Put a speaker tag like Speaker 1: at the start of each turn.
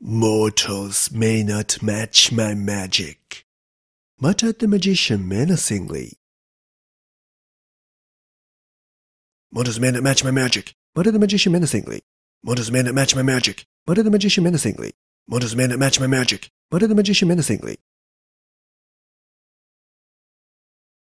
Speaker 1: Mortals may not match my magic, muttered the magician menacingly. Mortals may not match my magic, muttered the magician menacingly. Mortals may not match my magic, muttered the magician menacingly. Mortals may not match my magic, muttered the magician menacingly.